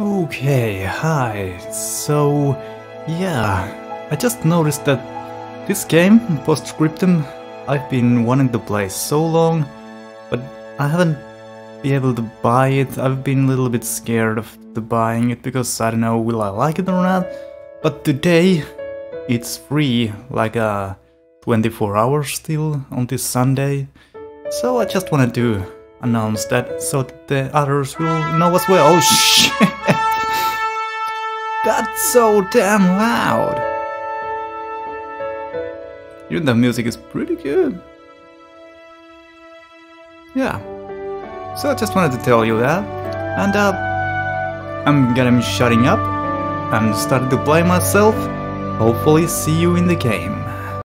Okay, hi. So, yeah, I just noticed that this game, Postscriptum, I've been wanting to play so long, but I haven't been able to buy it. I've been a little bit scared of the buying it because I don't know will I like it or not. But today it's free, like a 24 hours still on this Sunday. So I just wanted to announce that so the others will know as well. Oh shit! That's so damn loud! Even the music is pretty good. Yeah. So I just wanted to tell you that. And uh, I'm gonna be shutting up and starting to play myself. Hopefully see you in the game.